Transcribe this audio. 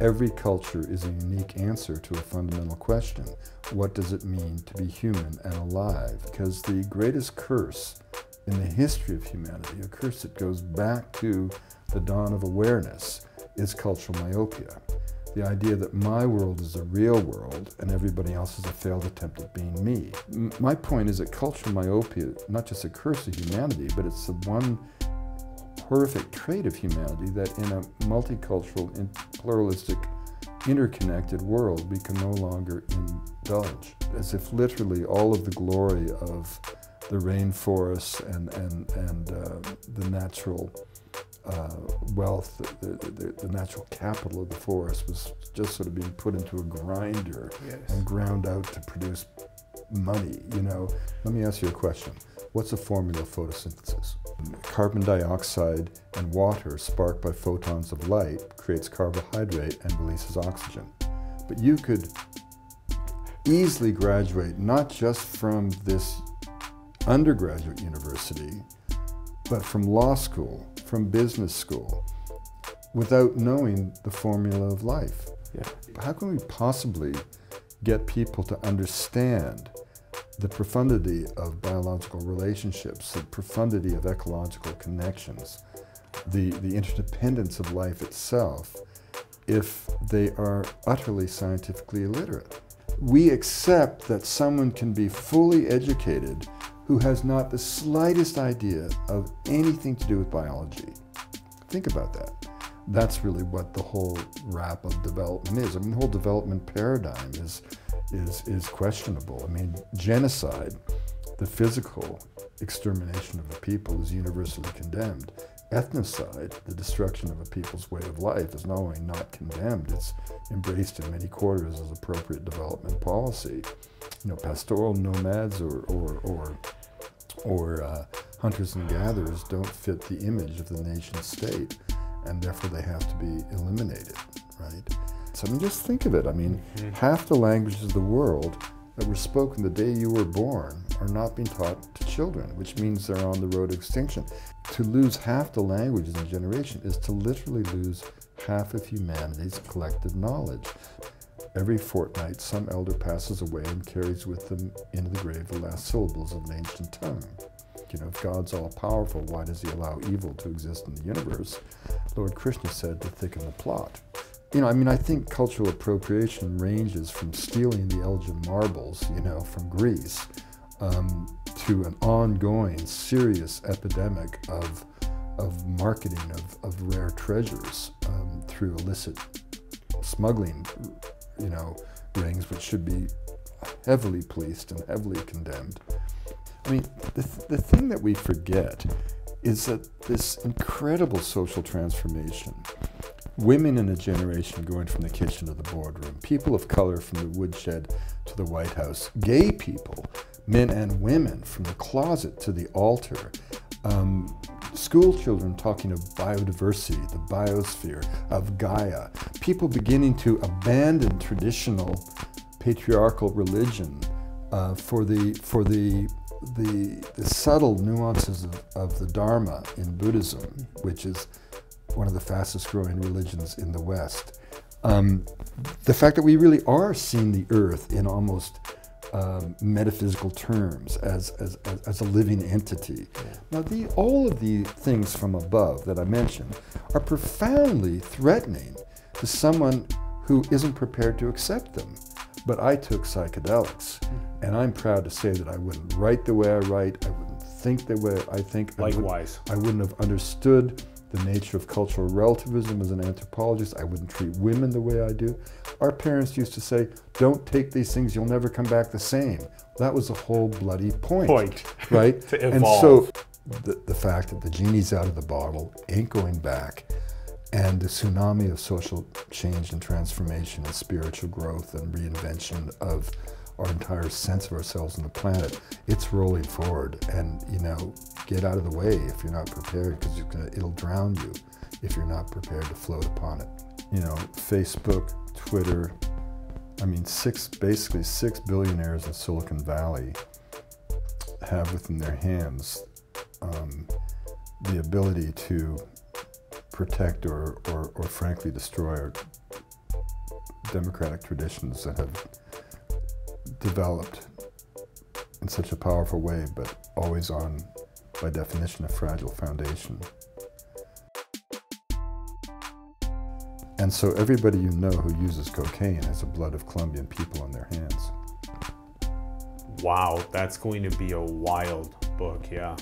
Every culture is a unique answer to a fundamental question. What does it mean to be human and alive? Because the greatest curse in the history of humanity, a curse that goes back to the dawn of awareness, is cultural myopia. The idea that my world is a real world and everybody else is a failed attempt at being me. M my point is that cultural myopia, not just a curse of humanity, but it's the one horrific trait of humanity that in a multicultural, in pluralistic, interconnected world we can no longer indulge. As if literally all of the glory of the rainforests and, and, and uh, the natural uh, wealth, the, the, the, natural capital of the forest was just sort of being put into a grinder yes. and ground out to produce money, you know. Let me ask you a question. What's the formula of photosynthesis? Carbon dioxide and water sparked by photons of light creates carbohydrate and releases oxygen. But you could easily graduate not just from this undergraduate university, but from law school, from business school, without knowing the formula of life. Yeah. How can we possibly get people to understand the profundity of biological relationships, the profundity of ecological connections, the, the interdependence of life itself, if they are utterly scientifically illiterate? We accept that someone can be fully educated who has not the slightest idea of anything to do with biology. Think about that. That's really what the whole wrap of development is. I mean, the whole development paradigm is, is, is questionable. I mean, genocide, the physical extermination of a people, is universally condemned. Ethnocide, the destruction of a people's way of life, is not only not condemned, it's embraced in many quarters as appropriate development policy. You know, pastoral nomads or, or, or or uh, hunters and gatherers don't fit the image of the nation state, and therefore they have to be eliminated, right? So I mean, just think of it. I mean, mm-hmm. half the languages of the world that were spoken the day you were born are not being taught to children, which means they're on the road to extinction. To lose half the languages in a generation is to literally lose half of humanity's collective knowledge. Every fortnight, some elder passes away and carries with them into the grave the last syllables of an ancient tongue. You know, if God's all powerful, why does he allow evil to exist in the universe? Lord Krishna said to thicken the plot. You know, I mean, I think cultural appropriation ranges from stealing the Elgin marbles, you know, from Greece, um, to an ongoing, serious epidemic of, of marketing of, of rare treasures um, through illicit smuggling you know, rings, which should be heavily policed and heavily condemned. I mean, the, th the thing that we forget is that this incredible social transformation, women in a generation going from the kitchen to the boardroom, people of color from the woodshed to the White House, gay people, men and women from the closet to the altar, um, school children talking of biodiversity, the biosphere, of Gaia, people beginning to abandon traditional patriarchal religion uh, for the for the, the, the subtle nuances of, of the Dharma in Buddhism, which is one of the fastest growing religions in the West. Um, the fact that we really are seeing the earth in almost um, metaphysical terms as, as, as, as, a living entity. Now, the, all of the things from above that I mentioned are profoundly threatening to someone who isn't prepared to accept them. But I took psychedelics, mm. and I'm proud to say that I wouldn't write the way I write, I wouldn't think the way I think. Likewise. I, would, I wouldn't have understood the nature of cultural relativism as an anthropologist. I wouldn't treat women the way I do. Our parents used to say, don't take these things, you'll never come back the same. That was the whole bloody point. Point. Right? to evolve. And so the, the fact that the genie's out of the bottle, ain't going back, and the tsunami of social change and transformation and spiritual growth and reinvention of our entire sense of ourselves on the planet, it's rolling forward. And, you know, get out of the way if you're not prepared because it'll drown you if you're not prepared to float upon it. You know, Facebook, Twitter, I mean, six, basically six billionaires in Silicon Valley have within their hands um, the ability to protect or, or, or frankly destroy our democratic traditions that have developed in such a powerful way, but always on, by definition, a fragile foundation. And so everybody you know who uses cocaine has the blood of Colombian people on their hands. Wow, that's going to be a wild book, yeah.